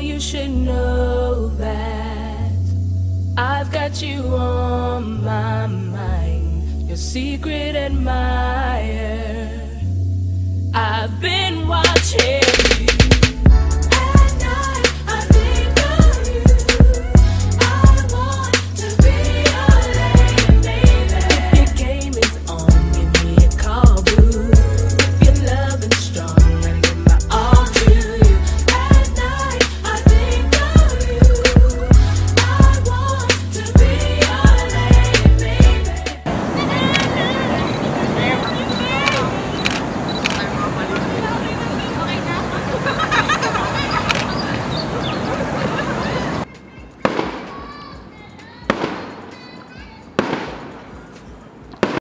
You should know that I've got you on my mind, your secret admirer. I've been watching.